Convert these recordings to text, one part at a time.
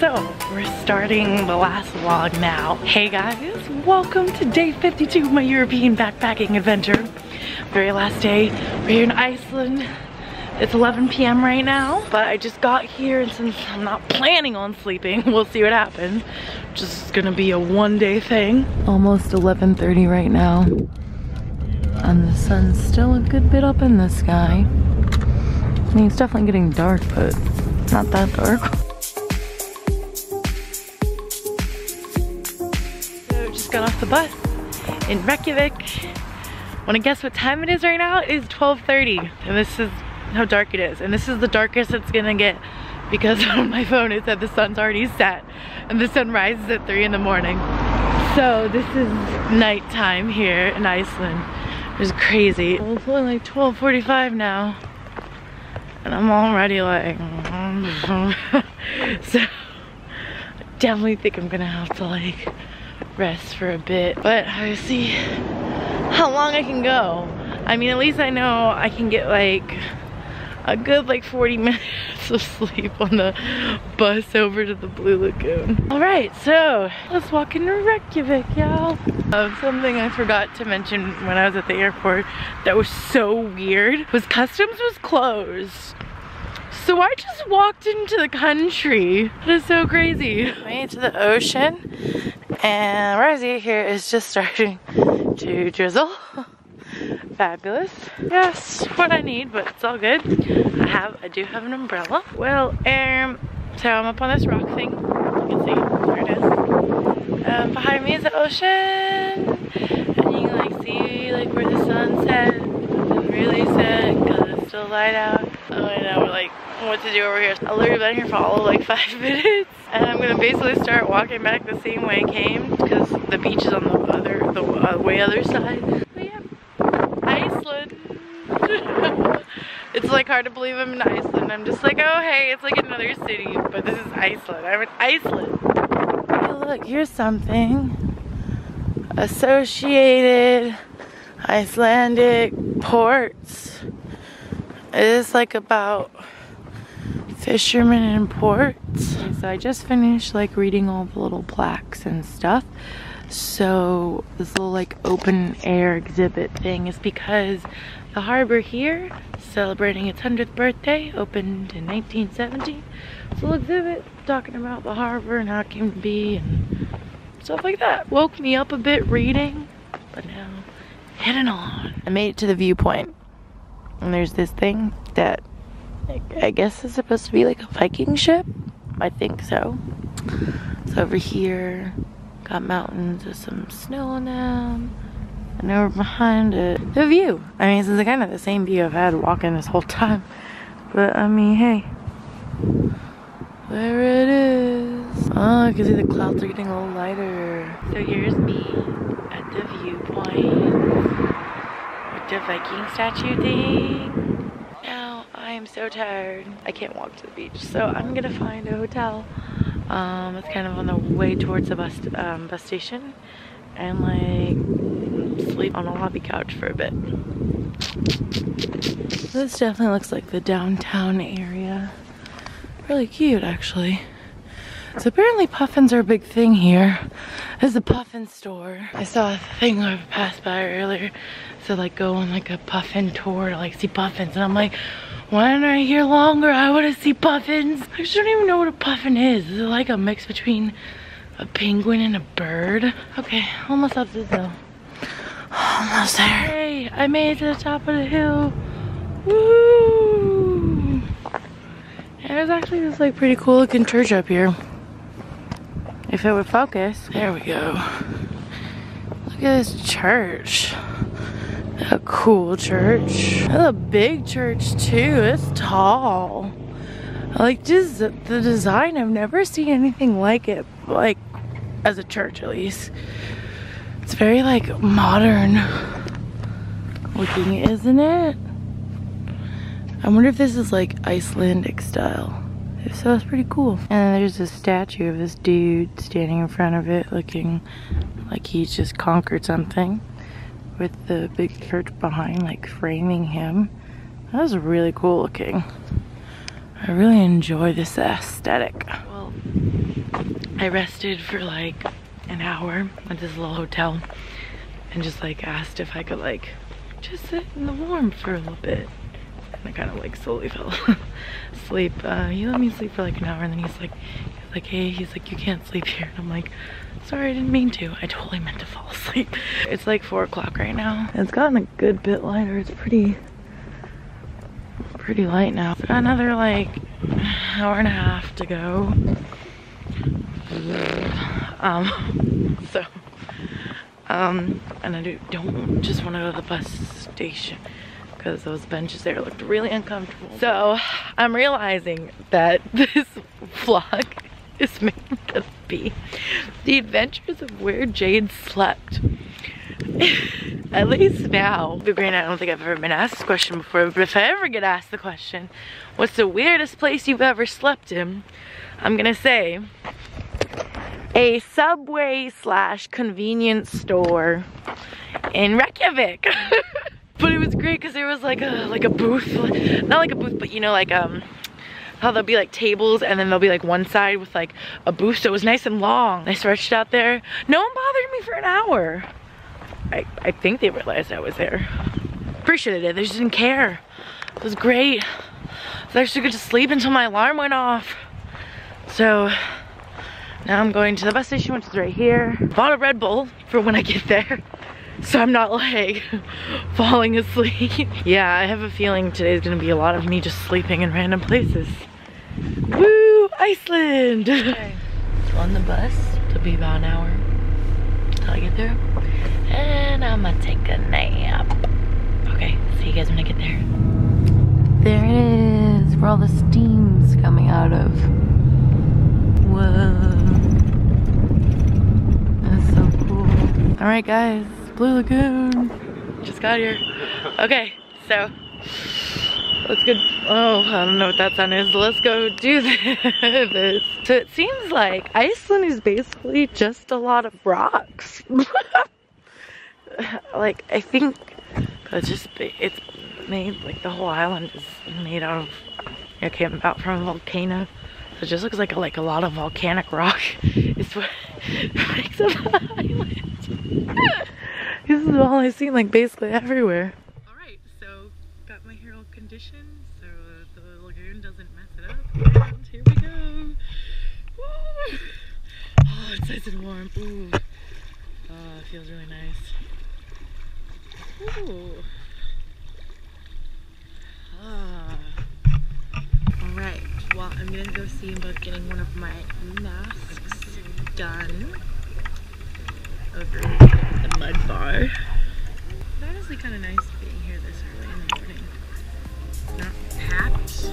So, we're starting the last vlog now. Hey guys, welcome to day 52 of my European backpacking adventure. Very last day, we're here in Iceland. It's 11 p.m. right now, but I just got here and since I'm not planning on sleeping, we'll see what happens. Just gonna be a one day thing. Almost 11.30 right now. And the sun's still a good bit up in the sky. I mean, it's definitely getting dark, but not that dark. got off the bus in Reykjavik. Wanna guess what time it is right now? It is 12.30 and this is how dark it is. And this is the darkest it's gonna get because on my phone it said the sun's already set and the sun rises at three in the morning. So this is nighttime here in Iceland. It's crazy. It's only like 12.45 now. And I'm already like, so I definitely think I'm gonna have to like rest for a bit. But I see how long I can go. I mean, at least I know I can get like a good like 40 minutes of sleep on the bus over to the Blue Lagoon. All right, so let's walk into Reykjavik, y'all. Uh, something I forgot to mention when I was at the airport that was so weird was customs was closed. So I just walked into the country. It is so crazy. To the ocean and Rosie here is just starting to drizzle fabulous. Yes, what I need, but it's all good. I have, I do have an umbrella. Well, um, so I'm up on this rock thing. You can see, there it is. Um, behind me is the ocean, and you can like see like where the sun set, and really set, because it's still light out. Oh, I know, we're like, what to do over here. I literally been here for all of like five minutes, and I'm gonna basically start walking back the same way I came, because the beach is on the other, the uh, way other side. Iceland. it's like hard to believe I'm in Iceland. I'm just like, oh hey, it's like another city, but this is Iceland. I'm in Iceland. Look, here's something. Associated Icelandic ports. It is like about fishermen and ports. So I just finished like reading all the little plaques and stuff. So this little like open air exhibit thing is because the harbor here, celebrating its 100th birthday, opened in 1970. This little exhibit talking about the harbor and how it came to be and stuff like that. Woke me up a bit reading, but now heading on. I made it to the viewpoint and there's this thing that I guess it's supposed to be like a Viking ship. I think so. It's over here Got mountains with some snow on them. And over behind it, the view. I mean, it's kind of the same view I've had walking this whole time. But I mean, hey. There it is. Oh, I can see the clouds are getting a little lighter. So here's me at the viewpoint with the Viking statue thing. I am so tired. I can't walk to the beach, so I'm gonna find a hotel um, it's kind of on the way towards the bus, um, bus station and like sleep on a lobby couch for a bit. This definitely looks like the downtown area. Really cute actually. So apparently puffins are a big thing here. There's a puffin store. I saw a thing I passed by earlier. So like go on like a puffin tour to like see puffins and I'm like, why am I here longer? I want to see puffins. I just don't even know what a puffin is. Is it like a mix between a penguin and a bird? Okay, almost up the hill. Almost there. Hey, I made it to the top of the hill. Woo! And there's actually this like pretty cool looking church up here. If it would focus. There we go. Look at this church a cool church. That's a big church too. It's tall. Like just the design. I've never seen anything like it, like as a church at least. It's very like modern looking, isn't it? I wonder if this is like Icelandic style. So, it's pretty cool. And there's a statue of this dude standing in front of it looking like he's just conquered something with the big church behind, like framing him. That was really cool looking. I really enjoy this aesthetic. Well, I rested for like an hour at this little hotel and just like asked if I could like just sit in the warm for a little bit. And I kind of like slowly fell asleep. Uh, he let me sleep for like an hour and then he's like, he's like, hey, he's like, you can't sleep here. And I'm like, sorry, I didn't mean to. I totally meant to fall asleep. It's like four o'clock right now. It's gotten a good bit lighter. It's pretty, pretty light now. Another like hour and a half to go. Um, so, um, and I do, don't just want to go to the bus station because those benches there looked really uncomfortable. So I'm realizing that this vlog is meant to be the adventures of where Jade slept. At least now. But granted, I don't think I've ever been asked this question before, but if I ever get asked the question, what's the weirdest place you've ever slept in? I'm gonna say a subway slash convenience store in Reykjavik. but it was great because there was like a like a booth, not like a booth, but you know like um how there'll be like tables and then there'll be like one side with like a booth so it was nice and long. I stretched out there. No one bothered me for an hour. I, I think they realized I was there. Pretty sure they did, they just didn't care. It was great. I actually good to sleep until my alarm went off. So now I'm going to the bus station, which is right here. Bought a Red Bull for when I get there. So I'm not like falling asleep. yeah, I have a feeling today's gonna be a lot of me just sleeping in random places. Woo, Iceland! Okay. On the bus, it'll be about an hour till I get there. And I'm gonna take a nap. Okay, see you guys when I get there. There it is, where all the steam's coming out of. Whoa. That's so cool. All right, guys, Blue Lagoon. Just got here. Okay, so let's go. Oh, I don't know what that sound is. Let's go do this. So it seems like Iceland is basically just a lot of rocks. like, I think it's just, it's made, like the whole island is made out of, it came about from a volcano. So it just looks like a, like a lot of volcanic rock is what makes up the island. This is all I've seen like basically everywhere. Alright, so got my hair all conditioned so the lagoon doesn't mess it up. And here we go. Woo! Oh, it's nice and warm. Ooh. Oh, it feels really nice. Ooh. Ah. Alright, well I'm gonna go see about getting one of my masks done over mud bar. It's honestly kind of nice being here this early in the morning. Not packed.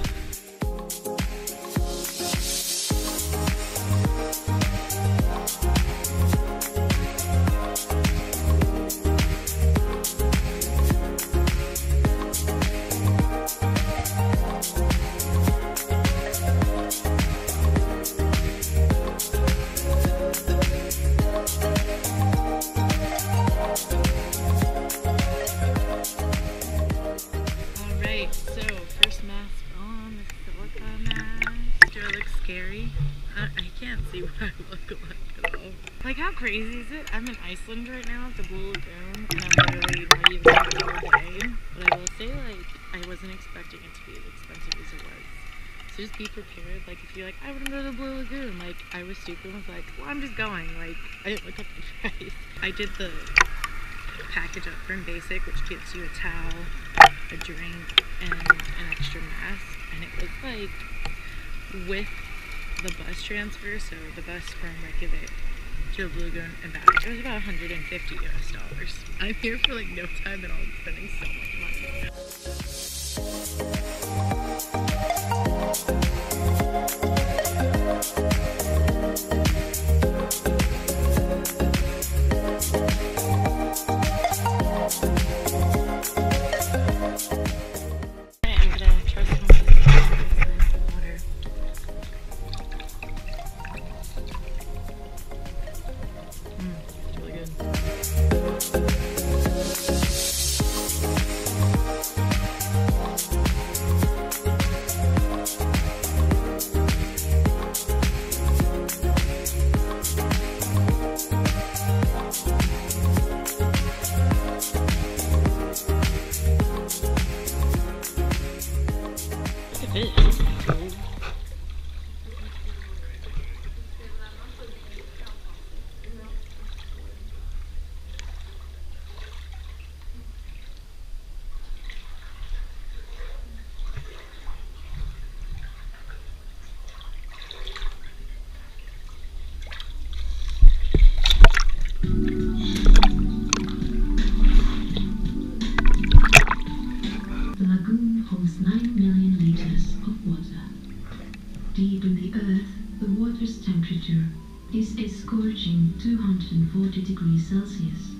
Just be prepared. Like if you're like, I want to go to the Blue Lagoon. Like I was stupid and was like, well I'm just going. Like I didn't look up the price. I did the package up from Basic which gives you a towel, a drink, and an extra mask. And it was like with the bus transfer, so the bus from Reykjavik to Blue Lagoon and back. It was about 150 US dollars. I'm here for like no time at all, spending so much money. 9 million liters of water. Deep in the earth, the water's temperature is a scorching 240 degrees Celsius.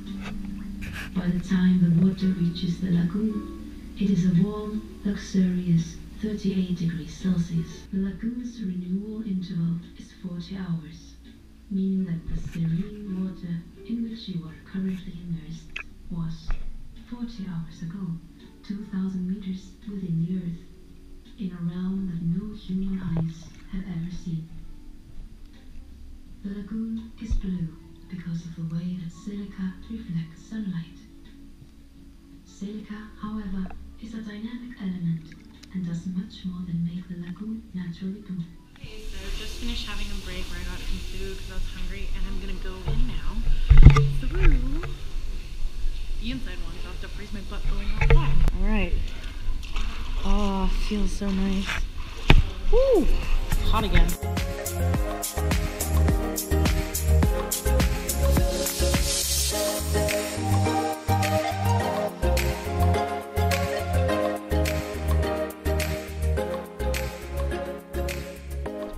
By the time the water reaches the lagoon, it is a warm, luxurious 38 degrees Celsius. The lagoon's renewal interval is 40 hours, meaning that the serene water in which you are currently immersed was 40 hours ago, 2,000 meters within the Earth, in a realm that no human eyes have ever seen. The lagoon is blue because of the way that silica reflects sunlight. Silica, however, is a dynamic element and does much more than make the lagoon naturally blue. Okay, so just finished having a break where I got some food because I was hungry and I'm gonna go in feels so nice. Woo! Hot again.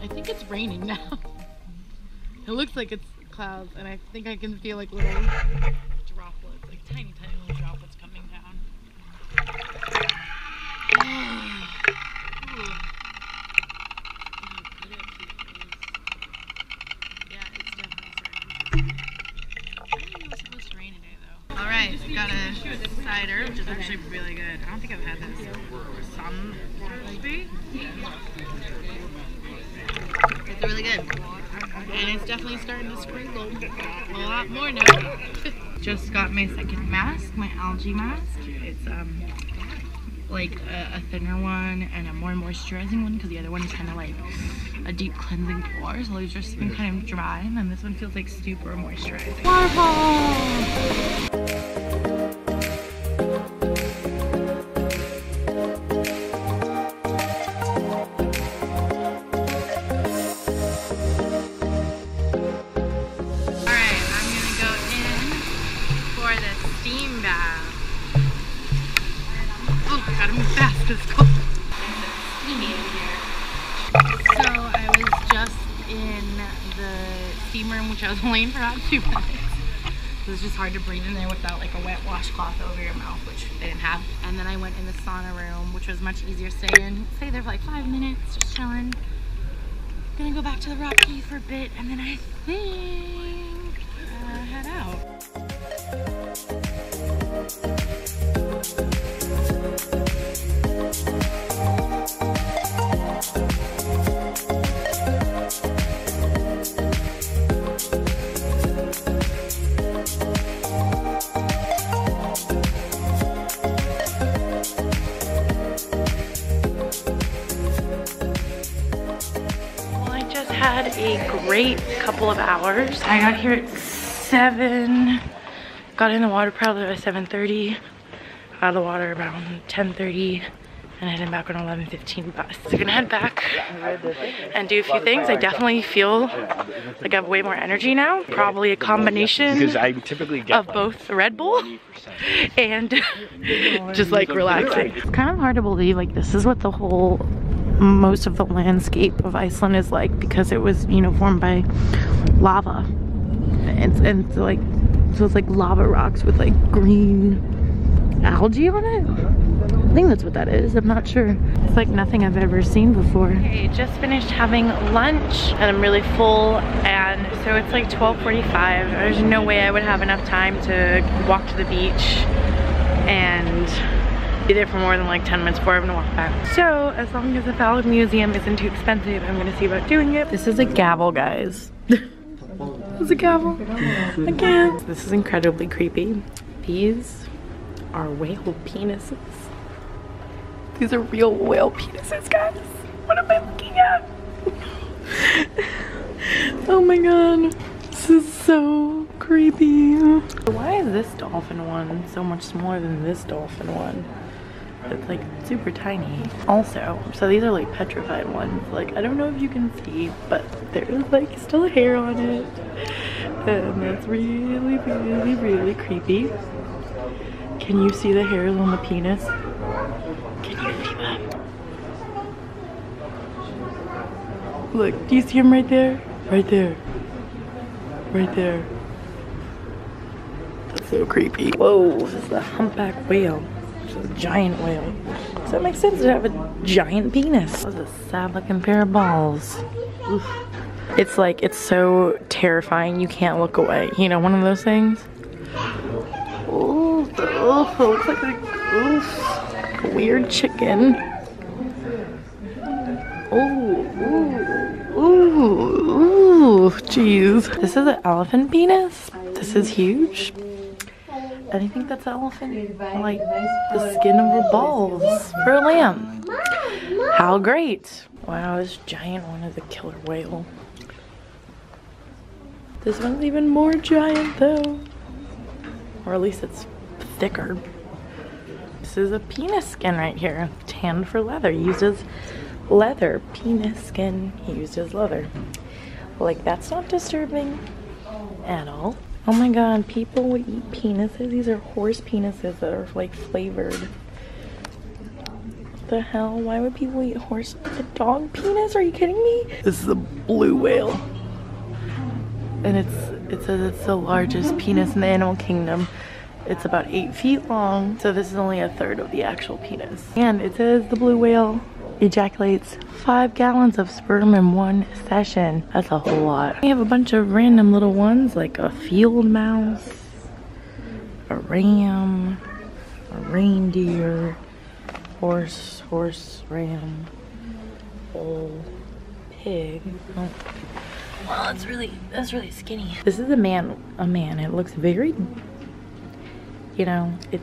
I think it's raining now. It looks like it's clouds, and I think I can feel like little droplets, like tiny, tiny little droplets coming down. Ooh. Oh, good it feels. Yeah, it's definitely starting to I didn't know it was supposed to rain today, though. All right, got a cider, which is actually really good. I don't think I've had this. Some maybe. It's really good. And it's definitely starting to sprinkle a lot more now. Just got my second mask, my algae mask. It's um like a, a thinner one and a more moisturizing one because the other one is kind of like a deep cleansing pore. So it's just been kind of dry, and then this one feels like super moisturizing. Waterfall! Which I was laying for about two minutes. It was just hard to breathe in there without like a wet washcloth over your mouth, which they didn't have. And then I went in the sauna room, which was much easier. Stay in, stay there for like five minutes, just chilling. Gonna go back to the rock cave for a bit, and then I think uh, head out. Couple of hours. I got here at 7, got in the water probably at 7.30, out of the water around 10.30, and heading back on 11.15 bus. So I'm gonna head back and do a few things. I definitely feel like I have way more energy now. Probably a combination Because I typically get of both the Red Bull and just like relaxing. It's kind of hard to believe like this is what the whole most of the landscape of Iceland is like because it was you know formed by lava. And, and it's like so it's like lava rocks with like green algae on it? I think that's what that is. I'm not sure. It's like nothing I've ever seen before. Okay just finished having lunch and I'm really full and so it's like 12:45 there's no way I would have enough time to walk to the beach and be there for more than like 10 minutes before I'm gonna walk back. So as long as the Phallic Museum isn't too expensive, I'm gonna see about doing it. This is a gavel, guys. this is a gavel. Can't. This is incredibly creepy. These are whale penises. These are real whale penises, guys. What am I looking at? oh my god. This is so creepy. Why is this dolphin one so much smaller than this dolphin one? It's like super tiny. Also, so these are like petrified ones. Like, I don't know if you can see, but there's like still hair on it. And that's really, really, really creepy. Can you see the hairs on the penis? Can you see that? Look, do you see him right there? Right there. Right there. That's so creepy. Whoa, this is the humpback whale. A giant whale. Does that make sense to have a giant penis? That's a sad looking pair of balls. Oof. It's like, it's so terrifying you can't look away. You know, one of those things? Oh, oh looks like a, oof, weird chicken. Oh, ooh, ooh, ooh, jeez. This is an elephant penis. This is huge. And I think that's elephant, like the skin of the balls for a lamb. How great. Wow, this giant one is a killer whale. This one's even more giant though. Or at least it's thicker. This is a penis skin right here. Tanned for leather. Used as leather. Penis skin used as leather. Like that's not disturbing at all. Oh my god, people would eat penises. These are horse penises that are like flavored. What the hell? Why would people eat horse? A dog penis? Are you kidding me? This is a blue whale and it's it says it's the largest penis in the animal kingdom. It's about eight feet long, so this is only a third of the actual penis. And it says the blue whale ejaculates five gallons of sperm in one session. That's a whole lot. We have a bunch of random little ones like a field mouse, a ram, a reindeer, horse, horse, ram, bull, pig. Oh. Well, it's really, that's really skinny. This is a man, a man. It looks very, you know, it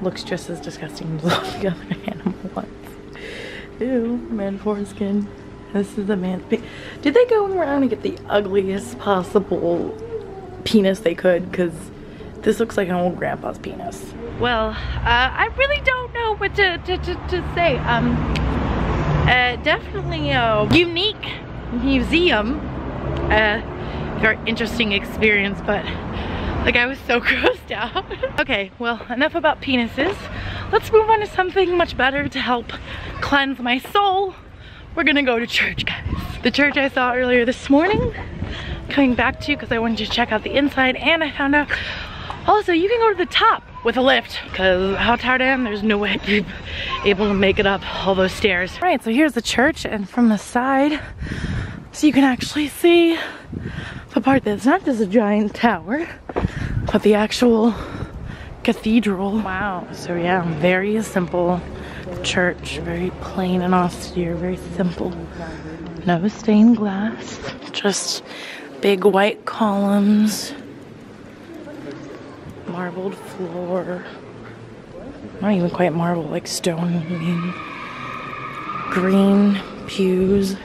looks just as disgusting as all the other animal ones. Ew, man foreskin. This is a man's penis. Did they go around and get the ugliest possible penis they could? Because this looks like an old grandpa's penis. Well, uh, I really don't know what to, to, to, to say. Um, uh, definitely a unique museum a very interesting experience, but like I was so grossed out. okay, well, enough about penises. Let's move on to something much better to help cleanse my soul. We're gonna go to church, guys. The church I saw earlier this morning, coming back to because I wanted to check out the inside, and I found out also you can go to the top with a lift because how tired I am, there's no way I'd be able to make it up all those stairs. All right, so here's the church, and from the side, so you can actually see the part that's not just a giant tower, but the actual cathedral. Wow. So yeah, very simple church, very plain and austere, very simple. No stained glass, just big white columns, marbled floor. Not even quite marble, like stone. I mean, green pews.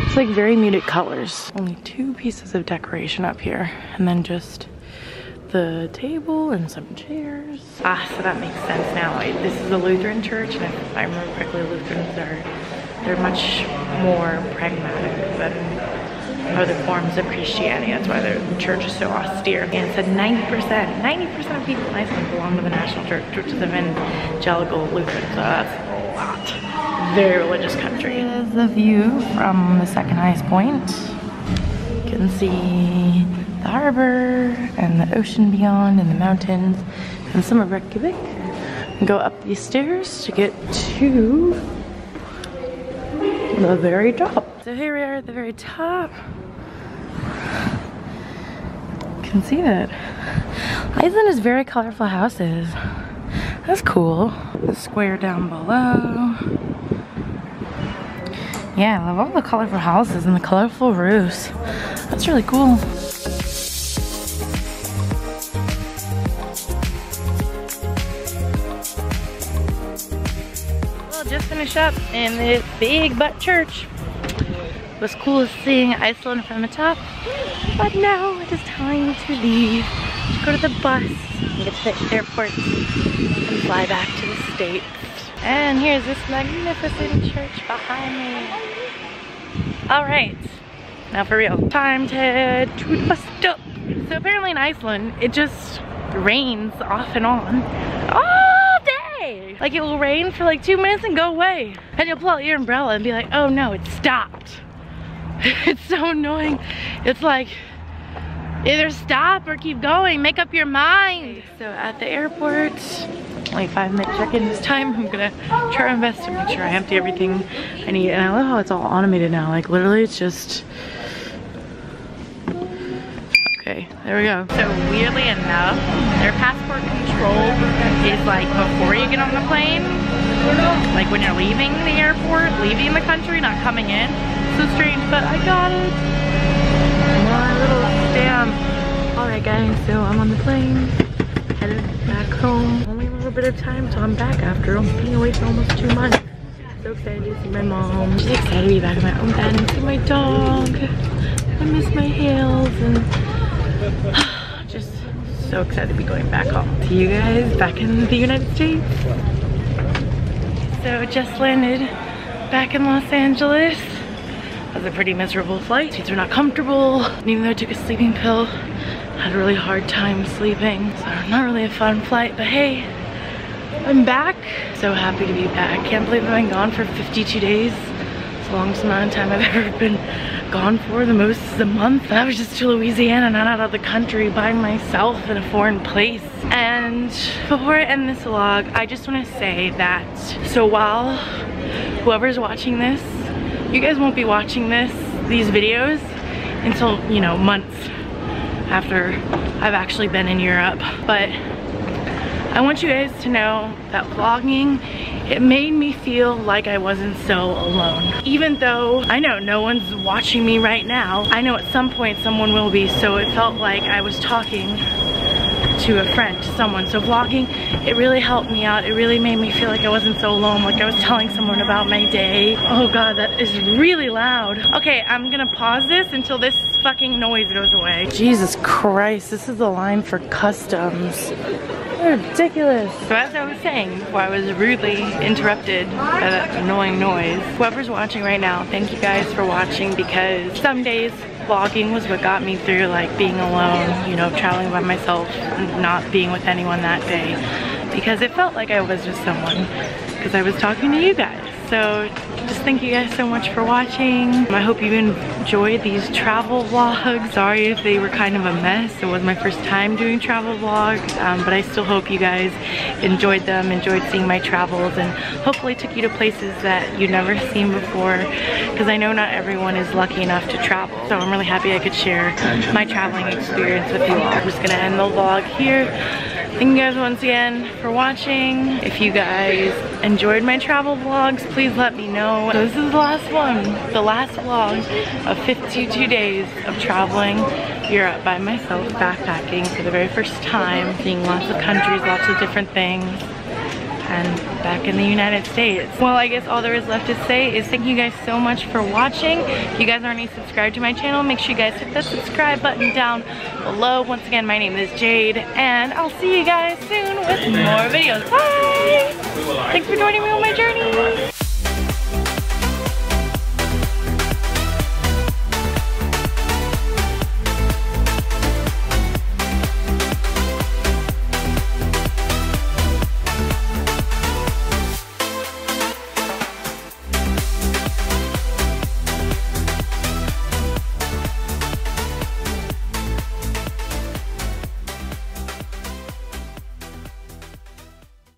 It's like very muted colors. Only two pieces of decoration up here and then just the table and some chairs. Ah, so that makes sense now. This is a Lutheran church and if I remember correctly, Lutherans are, they're much more pragmatic than other forms of Christianity. That's why their church is so austere. And it said 90%, 90% of people in Iceland belong to the National Church, which is evangelical Lutheran, so that's a lot very religious country. Here's the view from the second highest point. You can see the harbor and the ocean beyond and the mountains and some of Reykjavik. Go up these stairs to get to the very top. So here we are at the very top. You can see that. Iceland has very colorful houses. That's cool. The square down below. Yeah, I love all the colorful houses and the colorful roofs. That's really cool. Up in this big butt church. It was cool seeing Iceland from the top, but now it is time to leave, to go to the bus, and get to the airport, and fly back to the States. And here's this magnificent church behind me. All right, now for real. Time to to the bus stop. So apparently in Iceland, it just rains off and on day. Like it will rain for like two minutes and go away. And you'll pull out your umbrella and be like, oh no, it stopped. it's so annoying. It's like, either stop or keep going. Make up your mind. So at the airport, only five minute check-in this time. I'm gonna try my best to make sure I empty everything I need. And I love how it's all automated now. Like literally it's just, okay, there we go. So weirdly enough, their passport control is like before you get on the plane. Like when you're leaving the airport, leaving the country, not coming in. So strange, but I got it. My little stamp. Alright guys, so I'm on the plane, headed back home. Only a little bit of time till I'm back after being away for almost two months. So excited to see my mom. She's excited to be back in my own bed and see my dog. I miss my Hales and so excited to be going back home. See you guys back in the United States. So just landed back in Los Angeles. It was a pretty miserable flight. Seats were not comfortable. And even though I took a sleeping pill, I had a really hard time sleeping. So not really a fun flight, but hey, I'm back. So happy to be back. Can't believe I've been gone for 52 days. It's the longest amount of time I've ever been gone for. The most is a month. I was just to Louisiana, not out of the country by myself in a foreign place. And before I end this vlog, I just want to say that, so while whoever's watching this, you guys won't be watching this, these videos until, you know, months after I've actually been in Europe. But I want you guys to know that vlogging, it made me feel like I wasn't so alone. Even though I know no one's watching me right now, I know at some point someone will be, so it felt like I was talking to a friend, to someone. So vlogging, it really helped me out. It really made me feel like I wasn't so alone, like I was telling someone about my day. Oh God, that is really loud. Okay, I'm gonna pause this until this fucking noise goes away. Jesus Christ, this is the line for customs. Ridiculous. So as I was saying, before I was rudely interrupted by that annoying noise, whoever's watching right now, thank you guys for watching because some days vlogging was what got me through like being alone, you know, traveling by myself, not being with anyone that day because it felt like I was with someone because I was talking to you guys. So just thank you guys so much for watching. I hope you enjoyed these travel vlogs. Sorry if they were kind of a mess. It was my first time doing travel vlogs, um, but I still hope you guys enjoyed them, enjoyed seeing my travels, and hopefully took you to places that you've never seen before, because I know not everyone is lucky enough to travel. So I'm really happy I could share my traveling experience with you all. I'm just gonna end the vlog here. Thank you guys once again for watching. If you guys enjoyed my travel vlogs, please let me know. So this is the last one, the last vlog of 52 days of traveling Europe by myself, backpacking for the very first time, seeing lots of countries, lots of different things and back in the United States. Well, I guess all there is left to say is thank you guys so much for watching. If you guys aren't already subscribed to my channel, make sure you guys hit that subscribe button down below. Once again, my name is Jade, and I'll see you guys soon with more videos. Bye! Thanks for joining me on my journey.